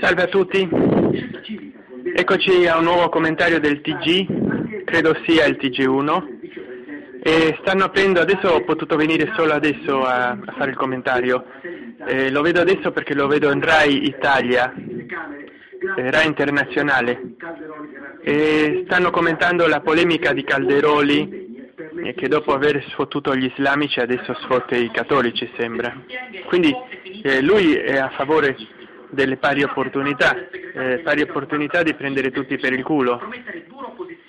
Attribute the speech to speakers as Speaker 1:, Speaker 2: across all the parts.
Speaker 1: Salve a tutti, eccoci a un nuovo commentario del TG, credo sia il TG1 e stanno aprendo, adesso ho potuto venire solo adesso a, a fare il commentario, eh, lo vedo adesso perché lo vedo in RAI Italia, eh, RAI Internazionale, e stanno commentando la polemica di Calderoli e che dopo aver sfottuto gli islamici adesso sfotte i cattolici sembra. Quindi eh, lui è a favore delle pari opportunità, eh, pari opportunità di prendere tutti per il culo.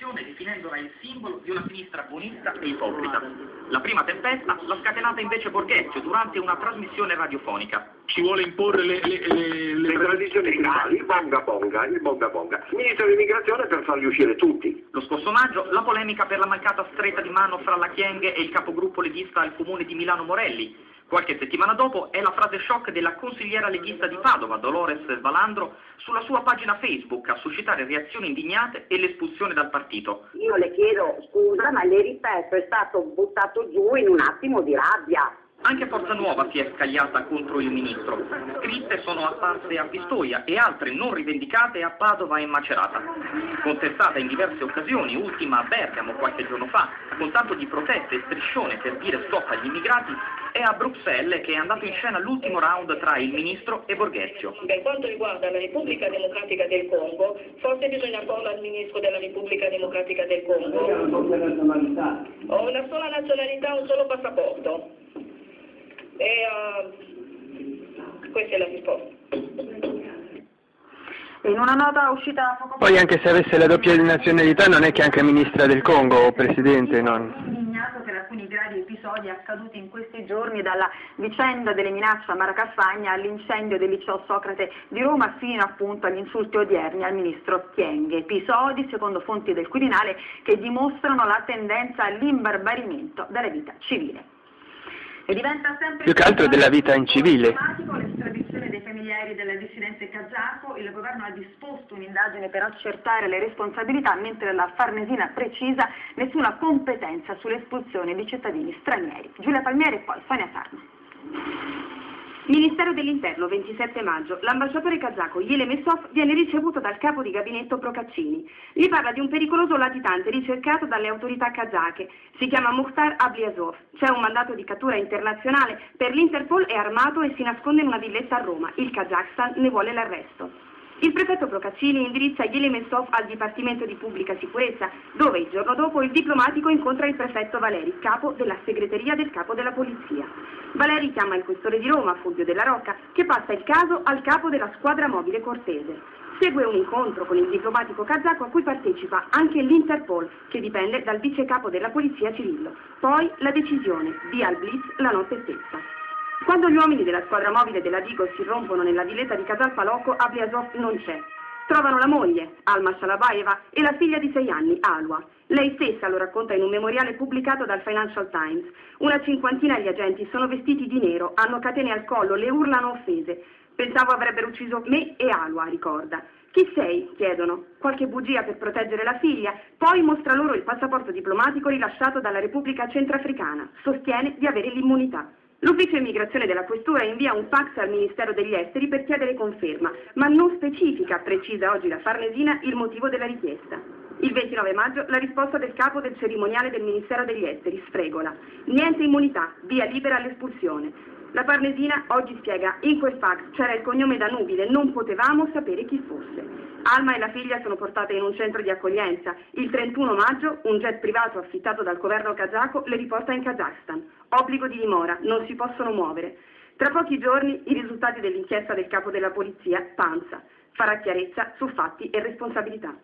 Speaker 2: Opposizione definendola il simbolo di una sinistra buonista e ipocrita. La prima tempesta l'ha scatenata invece Borghezio durante una trasmissione radiofonica.
Speaker 3: Ci vuole imporre le, le, le, le tradizioni tribali, il bonga bonga, il bonga bonga. Ministro dell'immigrazione per farli uscire tutti.
Speaker 2: Lo scorso maggio la polemica per la mancata stretta di mano fra la Chienghe e il capogruppo leghista al comune di Milano Morelli. Qualche settimana dopo è la frase shock della consigliera leghista di Padova, Dolores Valandro, sulla sua pagina Facebook a suscitare reazioni indignate e l'espulsione dal partito.
Speaker 4: Io le chiedo scusa, ma le ripeto, è stato buttato giù in un attimo di rabbia.
Speaker 2: Anche Forza Nuova si è scagliata contro il ministro. Scritte sono apparse a Pistoia e altre non rivendicate a Padova e Macerata. Contestata in diverse occasioni, ultima a Bergamo qualche giorno fa, con tanto di proteste e striscione per dire stop agli immigrati, è a Bruxelles che è andato in scena l'ultimo round tra il ministro e Borghezio.
Speaker 5: Per quanto riguarda la Repubblica Democratica del Congo, forse bisogna porlo al ministro della Repubblica Democratica del Congo. Ho una sola nazionalità, un solo passaporto. E uh, questa è la risposta.
Speaker 6: In una nota uscita poco fa...
Speaker 1: Poi anche se avesse la doppia nazionalità non è che anche ministra del Congo o presidente, non...
Speaker 6: alcuni gravi episodi accaduti in questi giorni dalla vicenda delle minacce a Maracastagna all'incendio del liceo Socrate di Roma fino appunto agli insulti odierni al ministro Chienghe. Episodi, secondo fonti del Quirinale, che dimostrano la tendenza all'imbarbarimento della vita civile. E diventa sempre
Speaker 1: Più che altro della vita in
Speaker 6: l'estradizione dei familiari del dissidente kazako, il governo ha disposto un'indagine per accertare le responsabilità, mentre la Farnesina precisa nessuna competenza sull'espulsione di cittadini stranieri. Giulia Palmieri e poi Sonia Sarno.
Speaker 7: Ministero dell'Interno, 27 maggio. L'ambasciatore kazako Yelemesov viene ricevuto dal capo di gabinetto Procaccini. Gli parla di un pericoloso latitante ricercato dalle autorità kazake. Si chiama Mukhtar Abliazov. C'è un mandato di cattura internazionale per l'Interpol è armato e si nasconde in una villetta a Roma. Il Kazakhstan ne vuole l'arresto. Il prefetto Procaccini indirizza Yelemesov al Dipartimento di Pubblica Sicurezza, dove il giorno dopo il diplomatico incontra il prefetto Valeri, capo della segreteria del capo della polizia. Valeri chiama il questore di Roma, Fulvio della Rocca, che passa il caso al capo della squadra mobile cortese. Segue un incontro con il diplomatico kazako a cui partecipa anche l'Interpol, che dipende dal vice capo della polizia Cirillo. Poi la decisione, via al blitz la notte stessa. Quando gli uomini della squadra mobile della Digos si rompono nella villetta di Casal Palocco, Abliasov non c'è. Trovano la moglie, Alma Shalabayeva, e la figlia di sei anni, Alua. Lei stessa lo racconta in un memoriale pubblicato dal Financial Times. Una cinquantina gli agenti sono vestiti di nero, hanno catene al collo, le urlano offese. Pensavo avrebbero ucciso me e Alua, ricorda. Chi sei? chiedono. Qualche bugia per proteggere la figlia, poi mostra loro il passaporto diplomatico rilasciato dalla Repubblica Centrafricana. Sostiene di avere l'immunità. L'ufficio immigrazione della questura invia un fax al Ministero degli Esteri per chiedere conferma, ma non specifica, precisa oggi la Farnesina, il motivo della richiesta. Il 29 maggio la risposta del capo del cerimoniale del Ministero degli Esteri, Sfregola. Niente immunità, via libera all'espulsione. La Farnesina oggi spiega, in quel fax c'era il cognome da nubile, non potevamo sapere chi fosse. Alma e la figlia sono portate in un centro di accoglienza. Il 31 maggio un jet privato affittato dal governo kazako le riporta in Kazakhstan. Obbligo di dimora, non si possono muovere. Tra pochi giorni i risultati dell'inchiesta del capo della polizia, Panza, farà chiarezza su fatti e responsabilità.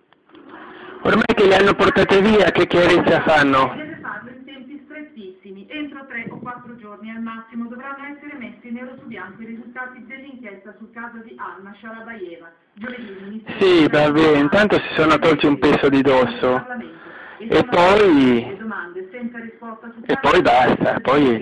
Speaker 1: Ormai che le hanno portate via, che chiarezza fanno?
Speaker 8: Deve farlo in tempi entro tre o quattro giorni al massimo dovranno essere messi nero su bianco i risultati dell'inchiesta sul caso di Alma Sharabayeva. Giovedì il Ministero
Speaker 1: Sì, va bene, intanto si sono tolti un peso di dosso. E poi... E poi basta, poi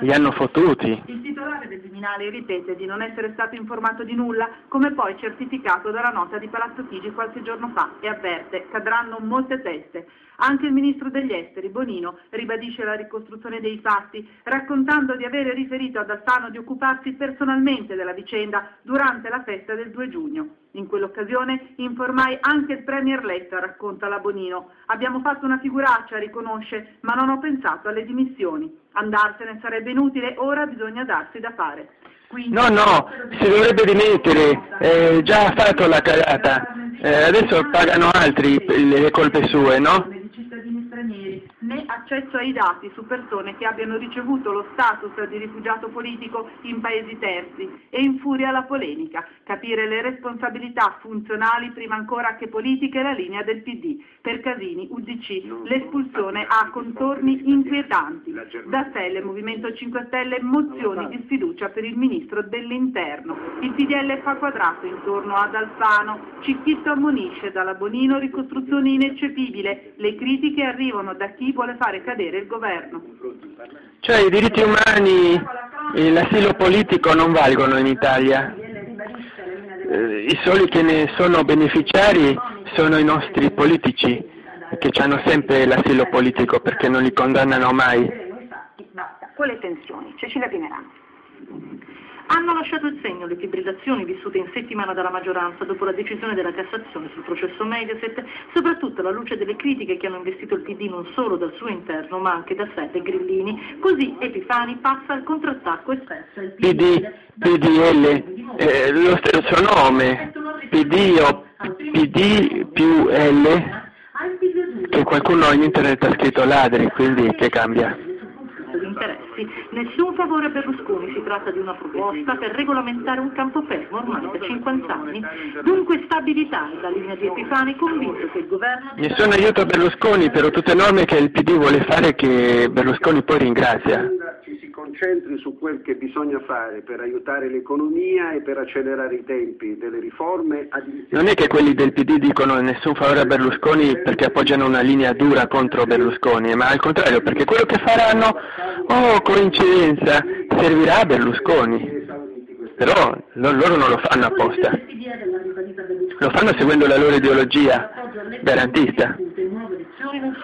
Speaker 1: li hanno fottuti.
Speaker 8: Il titolare del
Speaker 9: Viminali ripete di non essere stato informato di nulla, come poi certificato dalla nota di Palazzo Chigi qualche giorno fa, e avverte cadranno molte teste. Anche il ministro degli esteri, Bonino, ribadisce la ricostruzione dei fatti, raccontando di avere riferito ad Alfano di occuparsi personalmente della vicenda durante la festa del 2 giugno. In quell'occasione informai anche il Premier Letta, racconta la Bonino. Abbiamo fatto una figuraccia, riconosce, ma non ho pensato alle dimissioni. Andarsene sarebbe inutile, ora bisogna darsi da fare.
Speaker 1: Quindi... No, no, si dovrebbe dimettere, eh, già ha fatto la cagata, eh, adesso pagano altri le colpe sue, no?
Speaker 9: Né accesso ai dati su persone che abbiano ricevuto lo status di rifugiato politico in paesi terzi e infuria la polemica, capire le responsabilità funzionali prima ancora che politiche la linea del PD. Per Casini, UDC, l'espulsione ha contorni inquietanti. Da Stelle, Movimento 5 Stelle, mozioni di sfiducia per il Ministro dell'Interno. Il PDL fa quadrato intorno ad Alfano. Cicchitto ammonisce dalla Bonino ricostruzione ineccepibile. Le critiche arrivano da chi vuole fare cadere il governo.
Speaker 1: Cioè i diritti umani e l'asilo politico non valgono in Italia. Eh, I soli che ne sono beneficiari sono i nostri politici che hanno sempre l'asilo politico perché non li condannano mai.
Speaker 9: Con le tensioni, Cecilia Pinerano.
Speaker 10: Hanno lasciato il segno le fibrillazioni vissute in settimana dalla maggioranza dopo la decisione della Cassazione sul processo Mediaset, soprattutto alla luce delle critiche che hanno investito il PD non solo dal suo interno ma anche da sé e Grillini. Così Epifani passa al contrattacco espresso il
Speaker 1: PD, PDL, eh, lo stesso nome, PD o PD più L, che qualcuno in internet ha scritto ladri, quindi che cambia?
Speaker 10: Nessun favore a Berlusconi, si tratta di una proposta per regolamentare un campo fermo ormai da 50 anni. Dunque stabilità la linea di Epifani convinto che il governo...
Speaker 1: Nessun aiuto a Berlusconi, però tutte norme che il PD vuole fare che Berlusconi poi ringrazia
Speaker 11: concentri su quel che bisogna fare per aiutare l'economia e per accelerare i tempi delle riforme.
Speaker 1: Non è che quelli del PD dicono nessun favore a Berlusconi perché appoggiano una linea dura contro Berlusconi, ma al contrario perché quello che faranno, oh coincidenza, servirà a Berlusconi. Però loro non lo fanno apposta, lo fanno seguendo la loro ideologia garantista.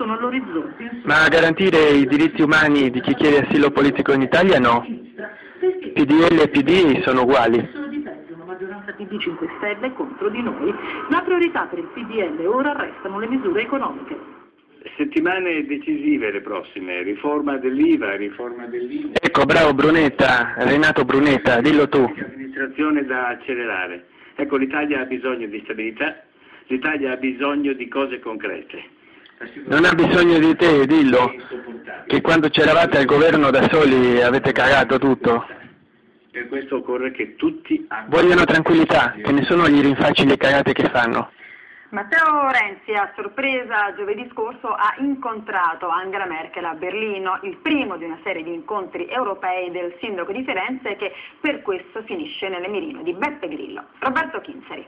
Speaker 10: Sono all'orizzonte.
Speaker 1: Ma garantire i diritti umani di chi chiede asilo politico in Italia no. PDL e PD sono uguali.
Speaker 10: PD 5 Stelle contro di noi. La priorità per il PDL ora restano le misure economiche.
Speaker 12: Settimane decisive le prossime, riforma dell'IVA, riforma dell'IVA.
Speaker 1: Ecco, bravo Brunetta, Renato Brunetta, dillo tu.
Speaker 12: Amministrazione da accelerare. Ecco, l'Italia ha bisogno di stabilità, l'Italia ha bisogno di cose concrete.
Speaker 1: Non ha bisogno di te, dillo, che quando c'eravate al governo da soli avete cagato tutto.
Speaker 12: Per questo occorre che tutti
Speaker 1: Vogliono tranquillità, che ne sono gli rinfacci le cagate che fanno.
Speaker 9: Matteo Renzi a sorpresa giovedì scorso ha incontrato Angela Merkel a Berlino, il primo di una serie di incontri europei del sindaco di Firenze che per questo finisce nelle mirine di Beppe Grillo. Roberto Chinseri.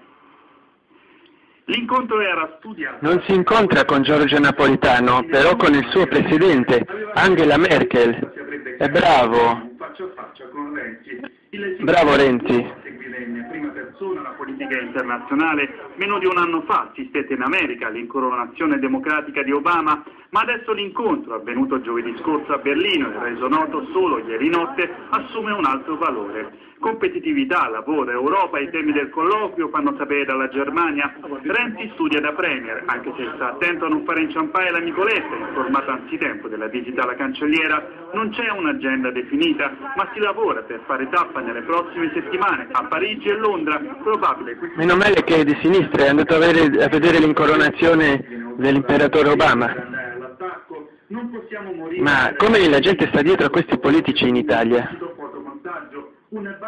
Speaker 13: L'incontro era studiato.
Speaker 1: Non si incontra con Giorgio Napolitano, però con il suo presidente, Angela Merkel. È bravo. Bravo Renzi.
Speaker 13: prima persona la politica internazionale. Meno di un anno fa assistette in America all'incoronazione democratica di Obama, ma adesso l'incontro, avvenuto giovedì scorso a Berlino e reso noto solo ieri notte, assume un altro valore. Competitività, lavoro, Europa, i temi del colloquio fanno sapere dalla Germania. Renzi studia da Premier, anche se sta attento a non fare inciampare l'amicoletta, informato anzitempo della visita alla cancelliera. Non c'è un'agenda definita, ma si lavora per fare tappa nelle prossime settimane a Parigi e Londra. Probabile.
Speaker 1: Meno male che è di sinistra, è andato a, avere- a vedere l'incoronazione dell'imperatore Obama. Ma come la gente sta dietro a questi politici in Italia?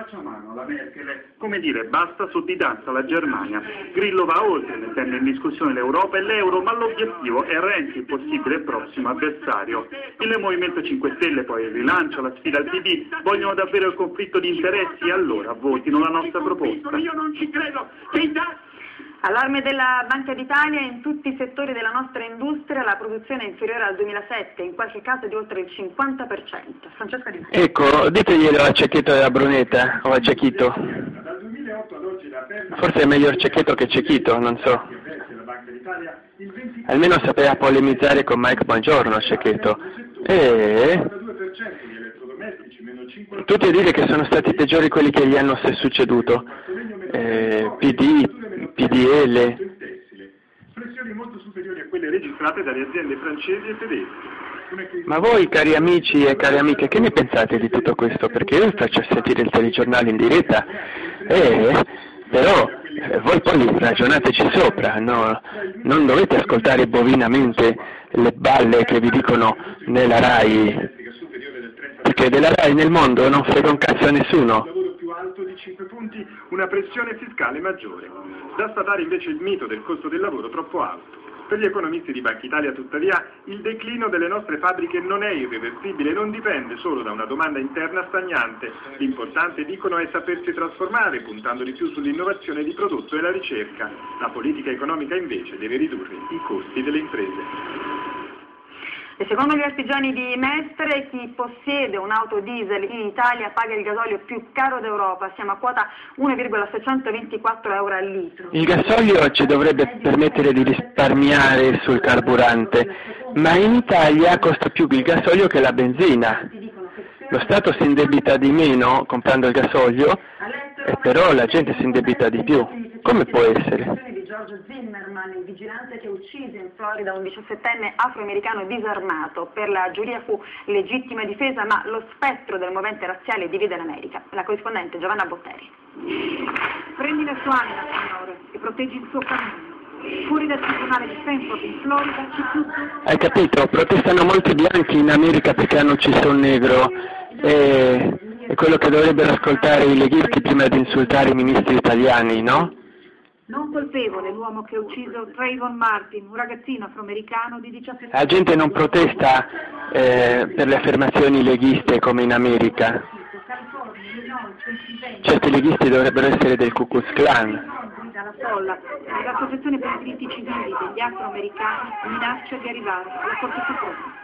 Speaker 13: Un baciamano alla Merkel, come dire basta sudditanza alla Germania. Grillo va oltre, mettendo in discussione l'Europa e l'euro, ma l'obiettivo è Renzi, il possibile prossimo avversario. Il Movimento 5 Stelle poi il rilancio, la sfida al PD, vogliono davvero il conflitto di interessi e allora votino la nostra proposta.
Speaker 6: Io non ci credo. Allarme della Banca d'Italia in tutti i settori della nostra industria la produzione è inferiore al 2007, in qualche caso di oltre il 50%. Francesca Di Matteo.
Speaker 1: Ecco, diteglielo a Cecchetto della Brunetta o a Cecchito. Forse è meglio Cecchetto che Cecchito, non so. Almeno sapeva polemizzare con Mike Buongiorno, Cecchetto. E... Tutti a dire che sono stati peggiori quelli che gli hanno succeduto. Eh, PD, PDL.
Speaker 13: Pressioni molto superiori a quelle registrate dalle aziende francesi e tedesche.
Speaker 1: Ma voi cari amici e cari amiche che ne pensate di tutto questo? Perché io faccio sentire il telegiornale in diretta e però eh, voi poi ragionateci sopra, no? non dovete ascoltare bovinamente le balle che vi dicono nella RAI, perché della RAI nel mondo non frega un cazzo a nessuno.
Speaker 13: Di 5 punti, una pressione fiscale maggiore. Da statare invece il mito del costo del lavoro troppo alto. Per gli economisti di Banca Italia, tuttavia, il declino delle nostre fabbriche non è irreversibile non dipende solo da una domanda interna stagnante. L'importante, dicono, è sapersi trasformare, puntando di più sull'innovazione di prodotto e la ricerca. La politica economica, invece, deve ridurre i costi delle imprese.
Speaker 6: E secondo gli artigiani di Mestre, chi possiede un'auto diesel in Italia paga il gasolio più caro d'Europa, siamo a quota 1,624 euro al litro.
Speaker 1: Il gasolio ci dovrebbe permettere di risparmiare sul carburante, ma in Italia costa più il gasolio che la benzina. Lo Stato si indebita di meno comprando il gasolio, e però la gente si indebita di più. Come può essere?
Speaker 6: Giorgio Zimmerman, il vigilante che uccise in Florida un 17enne afroamericano disarmato. Per la giuria fu legittima difesa, ma lo spettro del movente razziale divide l'America. La corrispondente Giovanna Botteri.
Speaker 14: Prendi la sua anima, signore, e proteggi il suo cammino. Fuori dal tribunale di Stanford in Florida c'è tutto.
Speaker 1: Hai capito? Protestano molti bianchi in America perché hanno ucciso un negro. E, è quello che dovrebbero ascoltare i leghisti prima di insultare i ministri italiani, no?
Speaker 14: Non colpevole l'uomo che ha ucciso Trayvon Martin, un ragazzino afroamericano di 17 anni.
Speaker 1: La gente non protesta eh, per le affermazioni leghiste come in America. Certi leghisti dovrebbero essere del Ku Klux Klan.
Speaker 14: Grida la folla. L'associazione per i diritti civili degli afroamericani minaccia di arrivare alla Corte Suprema.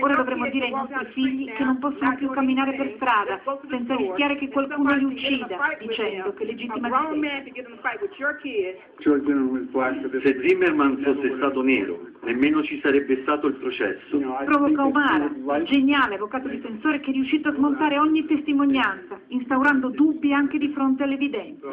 Speaker 14: Ora dovremmo dire ai nostri figli che non possono più camminare per strada senza rischiare che qualcuno li uccida dicendo che legittima
Speaker 15: Se Zimmerman fosse stato nero, nemmeno ci sarebbe stato il processo.
Speaker 14: Provoca Omara, il geniale avvocato difensore che è riuscito a smontare ogni testimonianza, instaurando dubbi anche di fronte all'evidenza.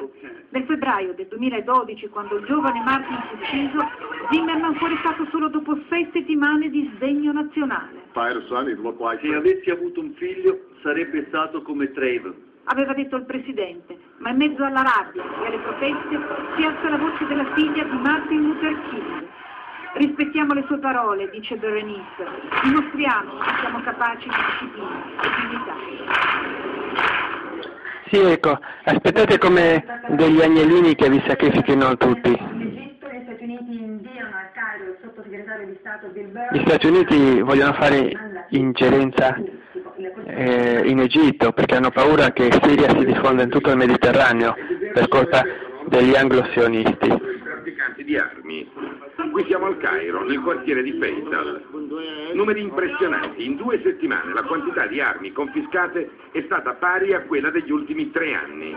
Speaker 14: Nel febbraio del 2012, quando il giovane Martin fu ucciso, Zimmerman fu arrestato solo dopo sei settimane di sdegno nazionale.
Speaker 15: Se avessi avuto un figlio, sarebbe stato come Trayvon.
Speaker 14: Aveva detto il presidente, ma in mezzo alla rabbia e alle proteste si alza la voce della figlia di Martin Luther King. Rispettiamo le sue parole, dice Berenice, dimostriamo che siamo capaci di disciplina e dignità.
Speaker 1: Sì, ecco, aspettate come degli agnellini che vi sacrifichino tutti.
Speaker 6: Di.
Speaker 1: Gli Stati Uniti vogliono fare ingerenza eh, in Egitto perché hanno paura che Siria si diffonda in tutto il Mediterraneo per colpa degli anglo-sionisti.
Speaker 3: Qui siamo al Cairo, nel quartiere di Faisal. Numeri impressionanti. In due settimane la quantità di armi confiscate è stata pari a quella degli ultimi tre anni.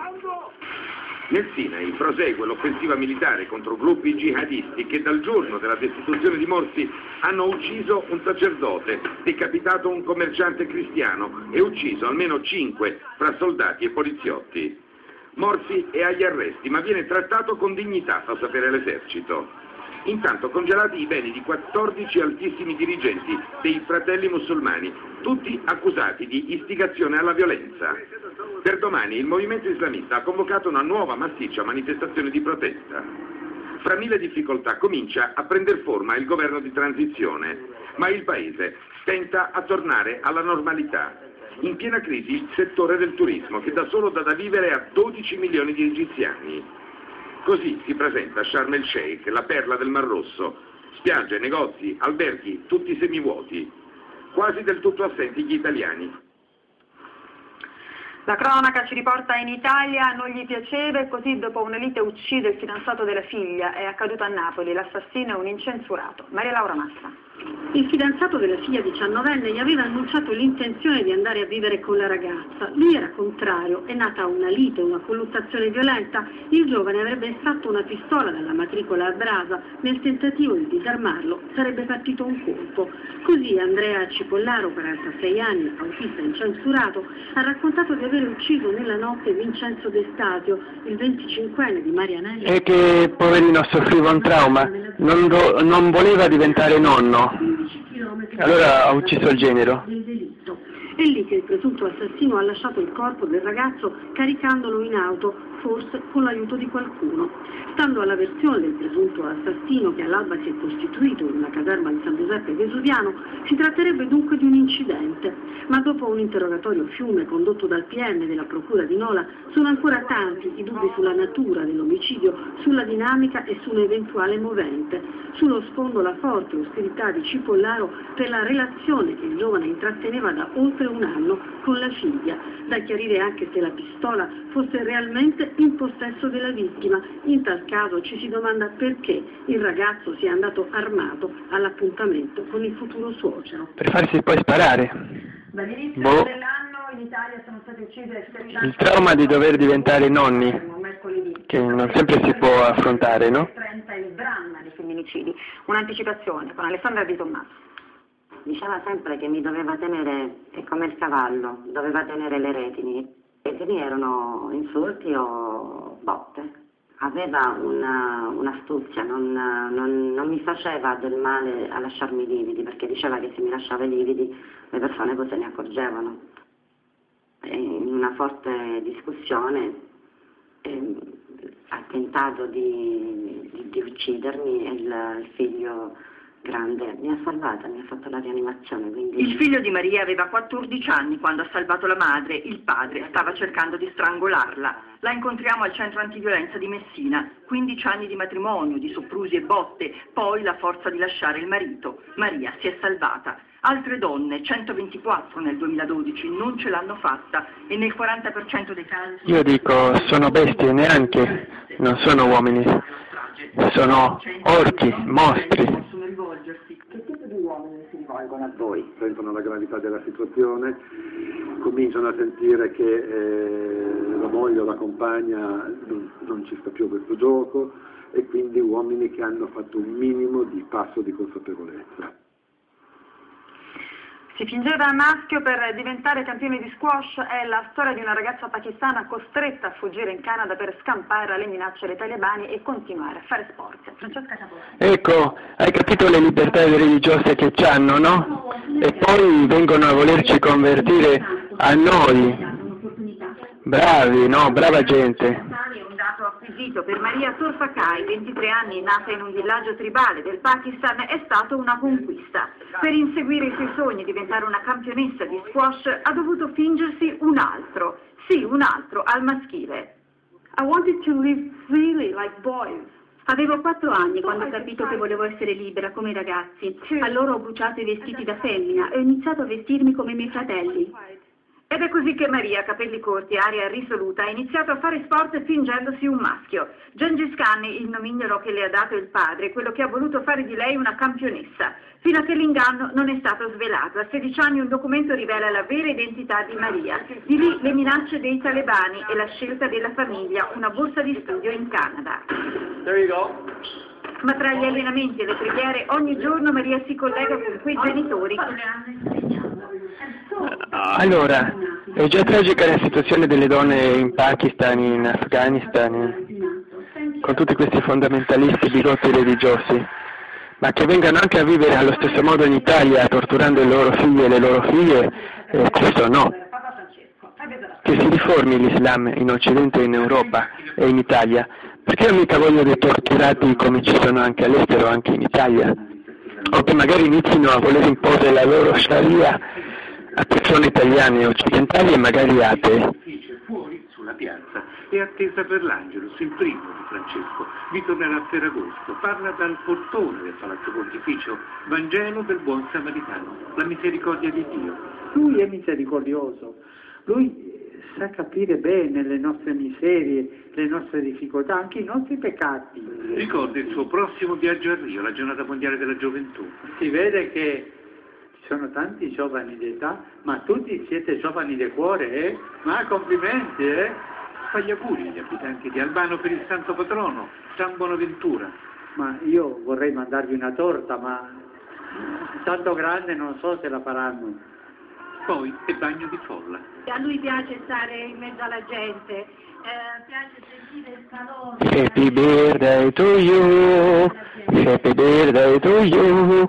Speaker 3: Nel Sinai prosegue l'offensiva militare contro gruppi jihadisti che dal giorno della destituzione di Morsi hanno ucciso un sacerdote, decapitato un commerciante cristiano e ucciso almeno cinque fra soldati e poliziotti. Morsi è agli arresti, ma viene trattato con dignità, fa sapere l'esercito. Intanto congelati i beni di 14 altissimi dirigenti dei fratelli musulmani, tutti accusati di istigazione alla violenza. Per domani il movimento islamista ha convocato una nuova massiccia manifestazione di protesta. Fra mille difficoltà comincia a prendere forma il governo di transizione, ma il paese tenta a tornare alla normalità. In piena crisi il settore del turismo, che da solo dà da vivere a 12 milioni di egiziani. Così si presenta Sharm el Sheikh, la perla del Mar Rosso. Spiagge, negozi, alberghi, tutti semivuoti. Quasi del tutto assenti gli italiani.
Speaker 6: La cronaca ci riporta in Italia, non gli piaceva e così dopo un'elite uccide il fidanzato della figlia. È accaduto a Napoli, l'assassino è un incensurato. Maria Laura Massa.
Speaker 16: Il fidanzato della figlia 19enne gli aveva annunciato l'intenzione di andare a vivere con la ragazza. Lui era contrario, è nata una lite, una colluttazione violenta. Il giovane avrebbe estratto una pistola dalla matricola a brasa. Nel tentativo di disarmarlo sarebbe partito un colpo. Così Andrea Cipollaro, 46 anni, autista incensurato, ha raccontato di aver ucciso nella notte Vincenzo D'Estasio, il 25enne di Marianelli.
Speaker 1: E che poverino soffriva un trauma, non, non voleva diventare nonno. Allora ha ucciso il genero.
Speaker 16: È lì che il presunto assassino ha lasciato il corpo del ragazzo caricandolo in auto, forse con l'aiuto di qualcuno. Stando alla versione del presunto assassino che all'alba si è costituito in una caserma di San Giuseppe Vesuviano, si tratterebbe dunque di un incidente. Ma dopo un interrogatorio fiume condotto dal PM della Procura di Nola, sono ancora tanti i dubbi sulla natura dell'omicidio, sulla dinamica e su un eventuale movente. Sullo sfondo la forte ostilità di Cipollaro per la relazione che il giovane intratteneva da oltre un anno con la figlia. Da chiarire anche se la pistola fosse realmente in possesso della vittima. In tal caso ci si domanda perché il ragazzo sia andato armato all'appuntamento con il futuro suocero.
Speaker 1: Per farsi poi sparare.
Speaker 6: Dall'inizio
Speaker 1: Boh.
Speaker 6: dell'anno in Italia sono state uccise 16
Speaker 1: Il trauma di dover diventare nonni, che non sempre si può affrontare, no?
Speaker 6: 30 il dramma dei femminicidi. Un'anticipazione con Alessandra Di Tommaso.
Speaker 17: Diceva sempre che mi doveva tenere, è come il cavallo, doveva tenere le retini. Retini erano insulti o botte. Aveva una- un'astuzia, non, non- non mi faceva del male a lasciarmi lividi, perché diceva che se mi lasciava lividi le persone poi se ne accorgevano. E in una forte discussione ehm, ha tentato di, di- di uccidermi e il, il figlio grande mi ha salvata, mi ha fatto la rianimazione, quindi...
Speaker 18: Il figlio di Maria aveva 14 anni quando ha salvato la madre, il padre stava cercando di strangolarla. La incontriamo al centro antiviolenza di Messina, 15 anni di matrimonio, di soprusi e botte, poi la forza di lasciare il marito. Maria si è salvata. Altre donne, 124 nel 2012, non ce l'hanno fatta e nel 40% dei casi...
Speaker 1: Io dico, sono bestie neanche, non sono uomini, sono orchi, mostri.
Speaker 19: Che tipo di uomini si rivolgono a voi? Sentono la gravità della situazione, cominciano a sentire che eh, la moglie o la compagna non, non ci sta più questo gioco e quindi uomini che hanno fatto un minimo di passo di consapevolezza.
Speaker 6: Si fingeva maschio per diventare campione di squash è la storia di una ragazza pakistana costretta a fuggire in Canada per scampare alle minacce dei talebani e continuare a fare sport. Francesca.
Speaker 1: Ecco, hai capito le libertà religiose che hanno, no? E poi vengono a volerci convertire a noi. Bravi, no? Brava gente.
Speaker 6: Acquisito per Maria Torfakai, 23 anni, nata in un villaggio tribale del Pakistan, è stato una conquista. Per inseguire i suoi sogni e diventare una campionessa di squash ha dovuto fingersi un altro, sì, un altro, al maschile.
Speaker 16: I wanted to live freely like boys. Avevo quattro anni quando ho capito che volevo essere libera come i ragazzi. Allora ho bruciato i vestiti da femmina e ho iniziato a vestirmi come i miei fratelli.
Speaker 6: Ed è così che Maria, capelli corti, aria risoluta, ha iniziato a fare sport fingendosi un maschio. Gengis Khan, il nomignolo che le ha dato il padre, quello che ha voluto fare di lei una campionessa, fino a che l'inganno non è stato svelato. A 16 anni un documento rivela la vera identità di Maria. Di lì le minacce dei talebani e la scelta della famiglia, una borsa di studio in Canada. Ma tra gli allenamenti e le preghiere, ogni giorno Maria si collega con quei genitori che le hanno insegnato.
Speaker 1: Allora, è già tragica la situazione delle donne in Pakistan, in Afghanistan, con tutti questi fondamentalisti bigotti religiosi, ma che vengano anche a vivere allo stesso modo in Italia, torturando i loro figli e le loro figlie, eh, questo no. Che si riformi l'Islam in Occidente in Europa e in Italia, perché non mica voglio dei torturati come ci sono anche all'estero, anche in Italia, o che magari inizino a voler imporre la loro sharia a persone italiane, occidentali e magari atee.
Speaker 15: Dice fuori sulla piazza, è attesa per l'Angelus, il primo di Francesco. Vi tornerà a Ferragosto. Parla dal portone del Palazzo Pontificio. Vangelo del buon samaritano. La misericordia di Dio.
Speaker 20: Lui è misericordioso, lui sa capire bene le nostre miserie, le nostre difficoltà, anche i nostri peccati.
Speaker 15: Ricorda il suo prossimo viaggio a Rio, la giornata mondiale della gioventù.
Speaker 20: Si vede che sono tanti giovani d'età, ma tutti siete giovani di cuore, eh? Ma complimenti, eh?
Speaker 15: Fa gli auguri agli abitanti di Albano per il santo patrono, San Bonaventura.
Speaker 20: Ma io vorrei mandarvi una torta, ma tanto grande non so se la faranno.
Speaker 15: Poi è bagno di folla.
Speaker 21: A lui piace stare in mezzo alla gente, eh, piace sentire il calore.
Speaker 1: Happy birthday to you, happy birthday to you,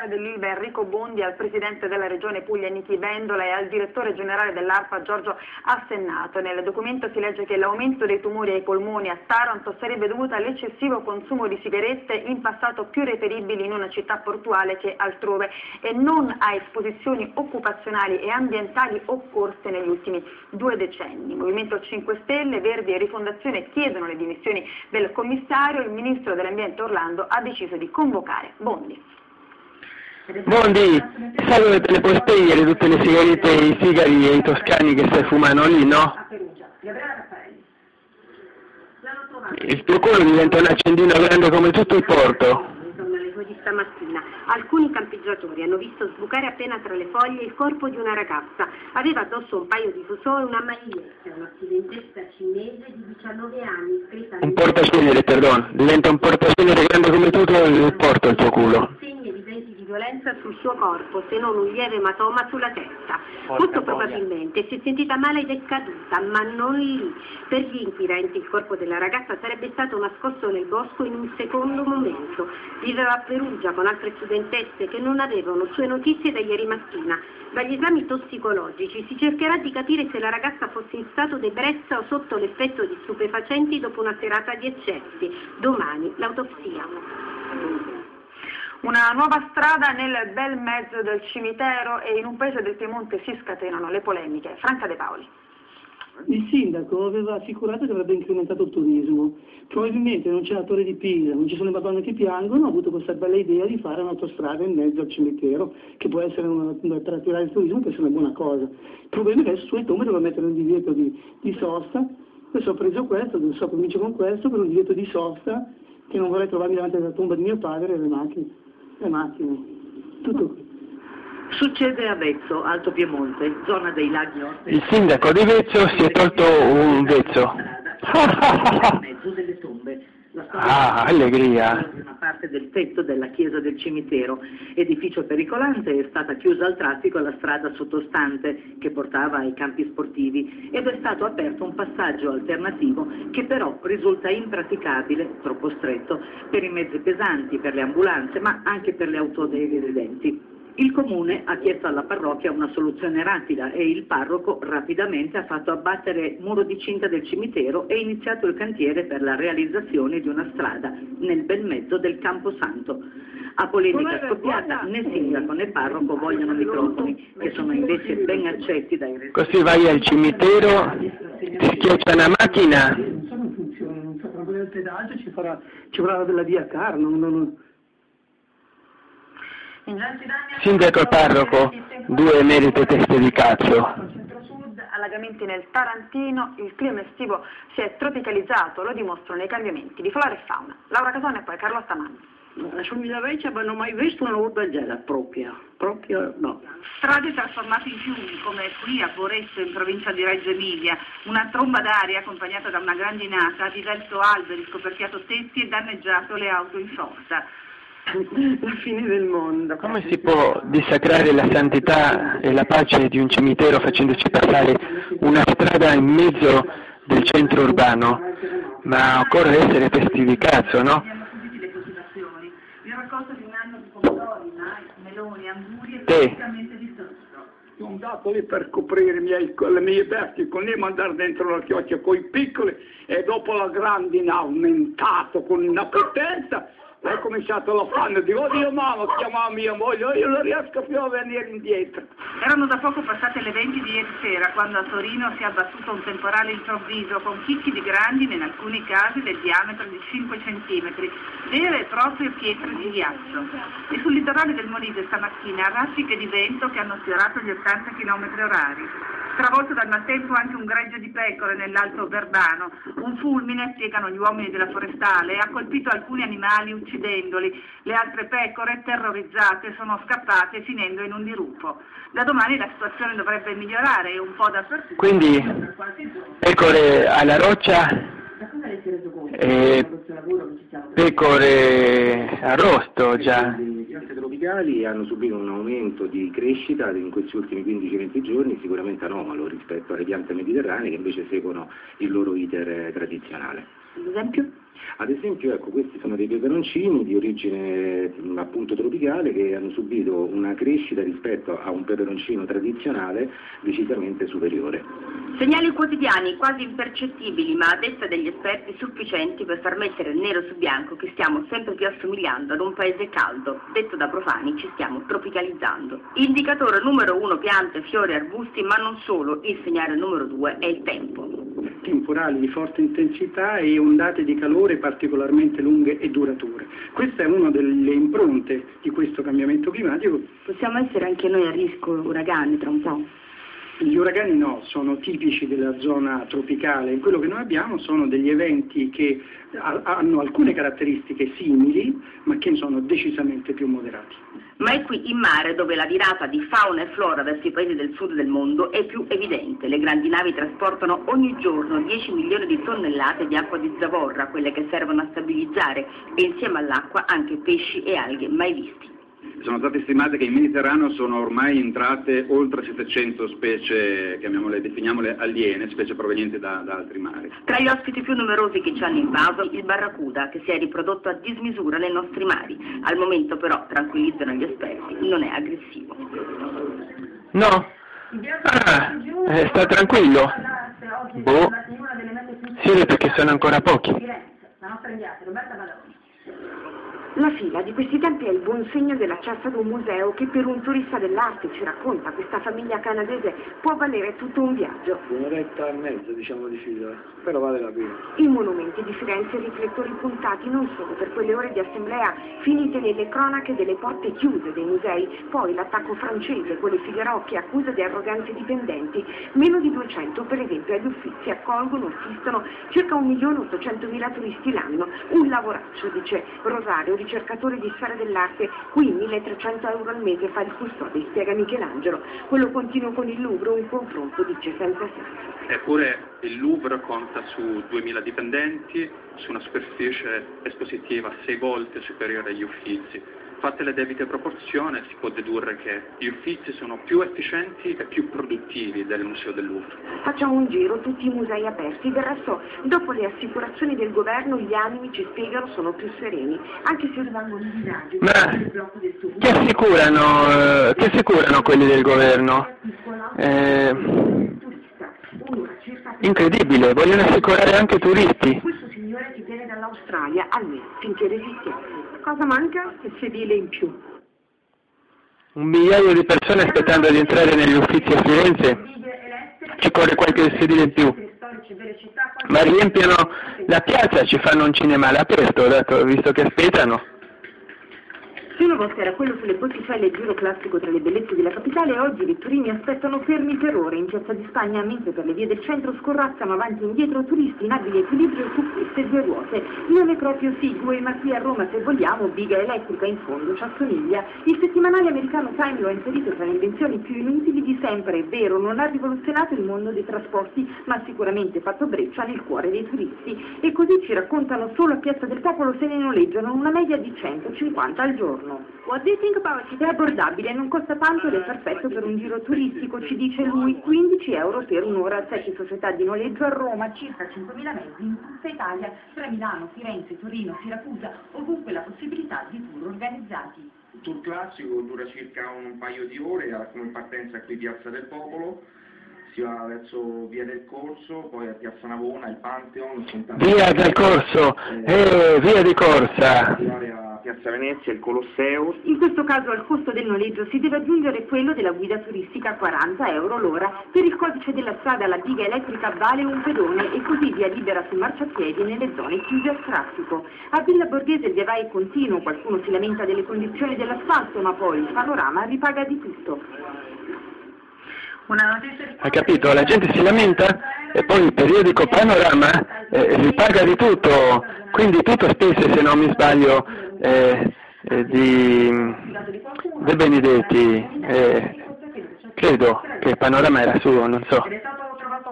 Speaker 6: Straordinario dell'Ilva Enrico Bondi al presidente della regione Puglia Niki Vendola e al direttore generale dell'ARPA Giorgio Assennato. Nel documento si legge che l'aumento dei tumori ai polmoni a Taranto sarebbe dovuto all'eccessivo consumo di sigarette in passato più reperibili in una città portuale che altrove e non a esposizioni occupazionali e ambientali occorse negli ultimi due decenni. Movimento 5 Stelle, Verdi e Rifondazione chiedono le dimissioni del commissario. Il ministro dell'ambiente Orlando ha deciso di convocare Bondi.
Speaker 1: Bondi, sai dove te le puoi spegnere tutte le sigarette, i sigari e i toscani che stai fumando lì, no? Il tuo culo diventa un accendino grande come tutto il porto.
Speaker 22: Stamattina. Alcuni campeggiatori hanno visto sbucare appena tra le foglie il corpo di una ragazza. Aveva addosso un paio di fusò e una maglietta, una studentessa cinese di 19 anni, scritta
Speaker 1: Un portacenere, perdono, diventa un portacenere grande come tutto il porto il tuo culo.
Speaker 22: Violenza sul suo corpo, se non un lieve ematoma sulla testa.
Speaker 1: Porca
Speaker 22: Molto
Speaker 1: boia.
Speaker 22: probabilmente si è sentita male ed è caduta, ma non lì. Per gli inquirenti il corpo della ragazza sarebbe stato nascosto nel bosco in un secondo momento. Viveva a Perugia con altre studentesse che non avevano sue notizie da ieri mattina. Dagli esami tossicologici si cercherà di capire se la ragazza fosse in stato d'ebbrezza o sotto l'effetto di stupefacenti dopo una serata di eccessi. Domani l'autopsia.
Speaker 6: Una nuova strada nel bel mezzo del cimitero e in un paese del Piemonte si scatenano le polemiche. Franca De Paoli.
Speaker 23: Il sindaco aveva assicurato che avrebbe incrementato il turismo, probabilmente non c'è la torre di Pisa, non ci sono le madonne che piangono, ha avuto questa bella idea di fare un'autostrada in mezzo al cimitero, che può essere una, per attirare il turismo, può essere una buona cosa. Il problema è che adesso sulle tombe doveva mettere un divieto di, di sosta, adesso ho preso questo, non so comincio con questo, per un divieto di sosta, che non vorrei trovarmi davanti alla tomba di mio padre e le macchine. Le macchine. Tutto.
Speaker 24: Succede a Vezzo, Alto Piemonte, zona dei laghi Orte.
Speaker 1: Il sindaco di Vezzo si è tolto un vezzo.
Speaker 24: a mezzo delle tombe. La storia
Speaker 1: Ah, allegria.
Speaker 24: di una parte del tetto della chiesa del cimitero. Edificio pericolante è stata chiusa al traffico la strada sottostante che portava ai campi sportivi ed è stato aperto un passaggio alternativo che però risulta impraticabile, troppo stretto, per i mezzi pesanti, per le ambulanze, ma anche per le auto dei residenti. Il comune ha chiesto alla parrocchia una soluzione rapida e il parroco rapidamente ha fatto abbattere muro di cinta del cimitero e iniziato il cantiere per la realizzazione di una strada nel bel mezzo del Camposanto. A polemica scoppiata né sindaco né parroco vogliono microfoni che sono invece ben accetti dai residenti.
Speaker 1: Così vai al cimitero, ti schiaccia una macchina,
Speaker 23: Non funziona, non so, tra il pedaggio ci, farà, ci vorrà della via car, non- non-
Speaker 1: sindaco e parroco, due emerite teste di cazzo.
Speaker 6: Allagamenti nel Tarantino, il clima estivo si è tropicalizzato, lo dimostrano i cambiamenti di flora e fauna. Laura Casone e poi Carlotta Manni.
Speaker 25: A Somiglia non ho mai visto una del genere, proprio, no.
Speaker 9: Strade trasformate in fiumi, come qui a Boresto, in provincia di Reggio Emilia. Una tromba d'aria accompagnata da una grandinata ha divelto alberi, scoperchiato tetti e danneggiato le auto in sosta.
Speaker 20: La fine del mondo.
Speaker 1: Come si può dissacrare la santità e la pace di un cimitero facendoci passare una strada in mezzo del centro urbano? Ma occorre essere cazzo, no?
Speaker 9: Il raccolto di un anno di pomodori, mais, meloni, anguri è
Speaker 1: Te.
Speaker 26: Sono andato lì per coprire miei- le mie bestie, con lì mandare dentro la chioccia con i piccoli e dopo la grandine ha aumentato con una potenza
Speaker 27: Ho cominciato l'affanno, dico, oddio mamma, chiamava mia moglie, io non riesco più a venire indietro.
Speaker 9: Erano da poco passate le 20 di ieri sera quando a Torino si è abbattuto un temporale improvviso con chicchi di grandine in alcuni casi del diametro di 5 cm, vere e proprie pietre di ghiaccio. E sul litorale del Molise stamattina raffiche di vento che hanno sfiorato gli 80 km orari. Travolto dal maltempo anche un greggio di pecore nell'Alto Verbano. Un fulmine, spiegano gli uomini della forestale, ha colpito alcuni animali uccidendoli. Le altre pecore, terrorizzate, sono scappate finendo in un dirupo. Da domani la situazione dovrebbe migliorare un po' dappertutto.
Speaker 1: Quindi pecore alla roccia e pecore arrosto già.
Speaker 28: Le piante tropicali hanno subito un aumento di crescita in questi ultimi 15-20 giorni sicuramente anomalo rispetto alle piante mediterranee che invece seguono il loro iter tradizionale.
Speaker 9: Ad esempio?
Speaker 28: Ad esempio, ecco, questi sono dei peperoncini di origine appunto tropicale che hanno subito una crescita rispetto a un peperoncino tradizionale decisamente superiore.
Speaker 29: Segnali quotidiani quasi impercettibili, ma a detta degli esperti sufficienti per far mettere nero su bianco che stiamo sempre più assomigliando ad un paese caldo. Detto da profani, ci stiamo tropicalizzando. Indicatore numero uno piante, fiori, arbusti, ma non solo. Il segnale numero due è il tempo.
Speaker 30: temporali di forte intensità e ondate di calore particolarmente lunghe e durature. Questa è una delle impronte di questo cambiamento climatico.
Speaker 29: Possiamo essere anche noi a rischio uragani tra un po'.
Speaker 30: Uragani no, sono tipici della zona tropicale. Quello che noi abbiamo sono degli eventi che ha- hanno alcune caratteristiche simili, ma che sono decisamente più moderati.
Speaker 29: Ma è qui in mare dove la virata di fauna e flora verso i paesi del sud del mondo è più evidente. Le grandi navi trasportano ogni giorno 10 milioni di tonnellate di acqua di zavorra, quelle che servono a stabilizzare, e insieme all'acqua anche pesci e alghe mai visti.
Speaker 31: Sono state stimate che in Mediterraneo sono ormai entrate oltre 700 specie, chiamiamole, definiamole aliene, specie provenienti da, da altri mari.
Speaker 29: Tra gli ospiti più numerosi che ci hanno invaso, il barracuda, che si è riprodotto a dismisura nei nostri mari. Al momento però, tranquillizzano gli esperti, non è aggressivo.
Speaker 1: No? Ah, eh, sta tranquillo? Boh. Sì, perché sono ancora pochi.
Speaker 6: La nostra inviata, Roberta Badoni.
Speaker 7: La fila di questi tempi è il buon segno dell'accesso ad un museo che per un turista dell'arte, ci racconta questa famiglia canadese, può valere tutto un viaggio.
Speaker 19: Un'oretta e mezza diciamo di fila, però vale la pena.
Speaker 7: I monumenti di Firenze riflettori puntati non solo per quelle ore di assemblea finite nelle cronache delle porte chiuse dei musei, poi l'attacco francese con le Figaro che accusa di arroganti dipendenti, meno di 200 per esempio agli uffizi accolgono, assistono circa 1.800.000 turisti l'anno, un lavoraccio, dice Rosario, ricercatore di storia dell'arte, qui 1.300 euro al mese fa il custode, spiega Michelangelo, quello continuo con il Louvre, un confronto, dice senza senso.
Speaker 32: Eppure il Louvre conta su 2.000 dipendenti, su una superficie espositiva sei volte superiore agli Uffizi. Fatte le debite proporzioni si può dedurre che gli Uffizi sono più efficienti e più produttivi del Museo del Louvre.
Speaker 7: Facciamo un giro, tutti i musei aperti, del resto dopo le assicurazioni del governo gli animi ci spiegano sono più sereni, anche se rimangono i disagi.
Speaker 1: Ma che assicurano, eh, che assicurano quelli del governo? Eh, incredibile, vogliono assicurare anche i turisti.
Speaker 7: Questo signore ci viene dall'Australia, almeno finché resistiamo. Cosa manca? Il sedile in più.
Speaker 1: Un migliaio di persone aspettando di entrare negli uffizi a Firenze. Ci corre qualche sedile in più. Ma riempiono la piazza, ci fanno un cinema all'aperto, visto che aspettano.
Speaker 7: Se una volta era quello sulle botticelle il giro classico tra le bellezze della capitale, oggi i vetturini aspettano fermi per ore in piazza di Spagna, mentre per le vie del centro scorrazzano avanti e indietro turisti in abile equilibrio su queste due ruote. Non è proprio Segway, ma qui a Roma, se vogliamo, biga elettrica in fondo, ci assomiglia. Il settimanale americano Time lo ha inserito tra le invenzioni più inutili di sempre, è vero, non ha rivoluzionato il mondo dei trasporti, ma ha sicuramente fatto breccia nel cuore dei turisti. E così ci raccontano solo a Piazza del Popolo se ne noleggiano una media di 150 al giorno. What do you think about it? È abbordabile, non costa tanto ed è perfetto per un giro turistico, ci dice lui, 15 euro per un'ora, 7 società di noleggio a Roma, circa 5.000 mezzi in tutta Italia, tra Milano, Firenze, Torino, Siracusa, ovunque la possibilità di tour organizzati.
Speaker 33: Il tour classico dura circa un paio di ore, ha come partenza qui Piazza del Popolo, si va verso Via del Corso, poi a Piazza Navona, il Pantheon, Fontana-
Speaker 1: Via del Corso, eh, via di corsa.
Speaker 33: Piazza Venezia, il Colosseo.
Speaker 7: In questo caso al costo del noleggio si deve aggiungere quello della guida turistica a 40 euro l'ora. Per il codice della strada la diga elettrica vale un pedone e così via libera sul marciapiedi nelle zone chiuse al traffico. A Villa Borghese il via vai è continuo, qualcuno si lamenta delle condizioni dell'asfalto, ma poi il panorama ripaga di tutto.
Speaker 1: Hai capito? La gente si lamenta e poi il periodico Panorama eh, ripaga di tutto, quindi tutto spese, se non mi sbaglio, eh, eh, di De Benedetti. eh, credo che il Panorama era suo, non so.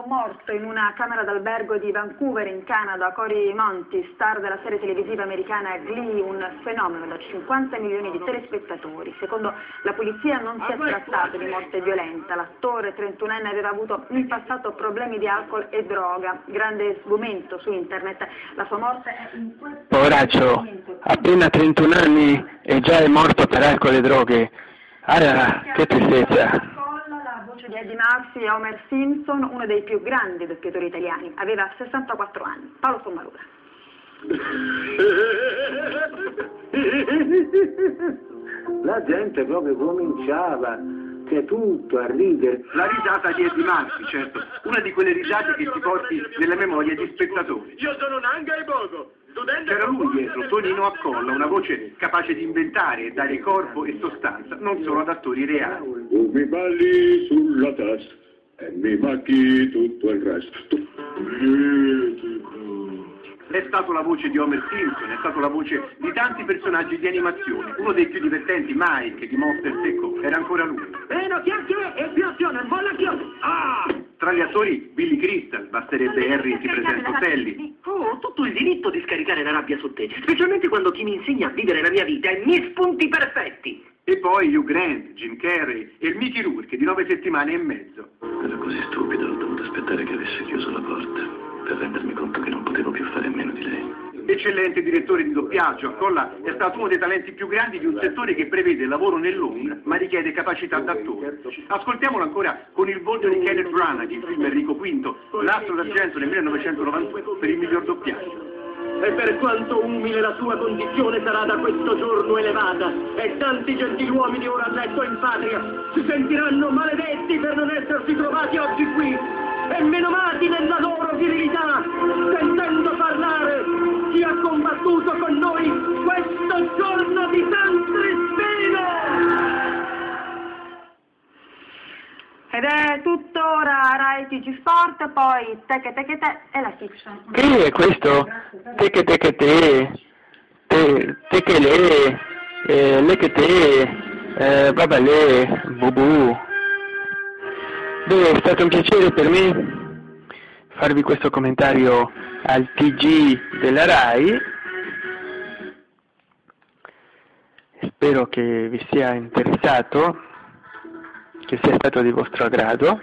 Speaker 6: Morto in una camera d'albergo di Vancouver in Canada, Cory Monty, star della serie televisiva americana Glee, un fenomeno da 50 milioni di telespettatori. Secondo la polizia non si è trattato di morte violenta, l'attore 31enne aveva avuto in passato problemi di alcol e droga, grande sgomento su internet, la sua morte è in questo
Speaker 1: Poveraccio, appena 31 anni e già è morto per alcol e droghe. Ah, che tristezza.
Speaker 6: Di Eddie Murphy e Homer Simpson, uno dei più grandi doppiatori italiani, aveva 64 anni. Paolo Sommalura.
Speaker 28: La gente proprio cominciava, che tutto, a ridere.
Speaker 26: La risata di Eddie Murphy, certo, una di quelle risate che ti porti nella memoria di spettatori.
Speaker 34: Io sono Nanga e Bogo,
Speaker 26: C'era lui dietro, Tonino Accolla, una voce capace di inventare e dare corpo e sostanza non solo ad attori reali.
Speaker 35: Tu mi balli sulla testa e mi macchi tutto il resto.
Speaker 26: È stato la voce di Homer Simpson, è stato la voce di tanti personaggi di animazione. Uno dei più divertenti, Mike, di Monster Secco, era ancora lui.
Speaker 34: Meno chiacchiere e più azione, buona azione! Ah!
Speaker 26: Tra gli attori, Billy Crystal, basterebbe Harry ti presento Sally.
Speaker 34: Ho tutto il diritto di scaricare la rabbia su te, specialmente quando chi mi insegna a vivere la mia vita e mi spunti perfetti.
Speaker 26: E poi Hugh Grant, Jim Carrey e il Mickey Rourke di nove settimane e mezzo.
Speaker 36: Ero così stupido, ho dovuto aspettare che avesse chiuso la porta per rendermi conto che non potevo più fare a meno di lei.
Speaker 26: Eccellente direttore di doppiaggio, Accolla è stato uno dei talenti più grandi di un settore che prevede lavoro nell'ombra, ma richiede capacità d'attore. Ascoltiamolo ancora con il volto di Kenneth Branagh, il film Enrico V, l'astro d'argento nel 1991 per il miglior doppiaggio.
Speaker 34: E per quanto umile la sua condizione sarà da questo giorno elevata, e tanti gentiluomini ora a letto in patria si sentiranno maledetti per non essersi trovati oggi qui, e menomati nella loro virilità, sentendo parlare chi ha combattuto con noi questo giorno di San Crispino!
Speaker 6: Ed è tutto ora Rai TG Sport, poi Teche Teche Te e la fiction.
Speaker 1: Che è questo? Te che te che te, te, te che le, eh, le che te, eh, vabbè le, bubu. Beh, è stato un piacere per me farvi questo commentario al TG della RAI. Spero che vi sia interessato, che sia stato di vostro aggrado.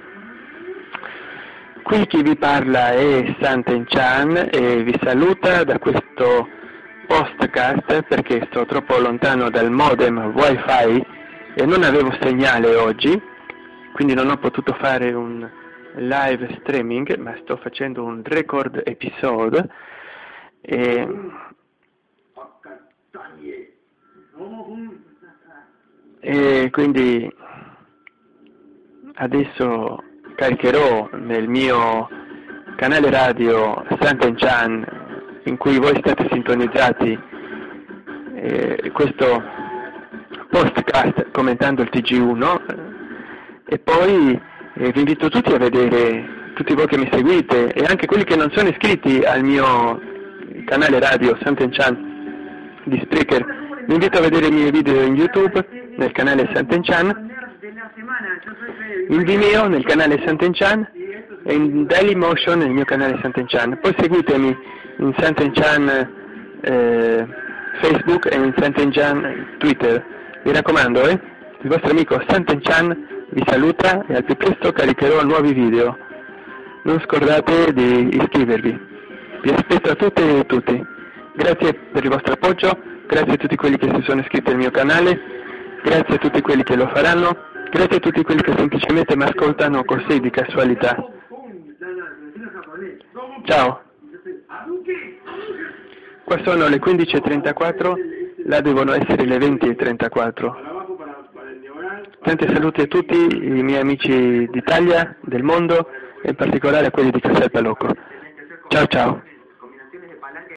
Speaker 1: Qui chi vi parla è Santen Chan e vi saluta da questo postcast perché sto troppo lontano dal modem wifi e non avevo segnale oggi, quindi non ho potuto fare un live streaming, ma sto facendo un record episode e e quindi adesso caricherò nel mio canale radio Santen Chan in cui voi state sintonizzati eh, questo postcast commentando il TG1 e poi eh, vi invito tutti a vedere tutti voi che mi seguite e anche quelli che non sono iscritti al mio canale radio Santen Chan di Spreaker vi invito a vedere i miei video in YouTube nel canale Santen Chan in Vimeo nel canale Santen Chan e in Dailymotion nel mio canale Santen Chan. Poi seguitemi in Santen Chan eh, Facebook e in Santen Chan Twitter. Mi raccomando, eh? Il vostro amico Santen Chan vi saluta e al più presto caricherò nuovi video. Non scordate di iscrivervi. Vi aspetto a tutte e a tutti. Grazie per il vostro appoggio, grazie a tutti quelli che si sono iscritti al mio canale, grazie a tutti quelli che lo faranno, grazie a tutti quelli che semplicemente mi ascoltano così di casualità. Ciao. Qua sono le 15.34 là devono essere le 20.34. Tanti saluti a tutti i miei amici d'Italia, del mondo in particolare a quelli di Castel Palocco. Ciao ciao.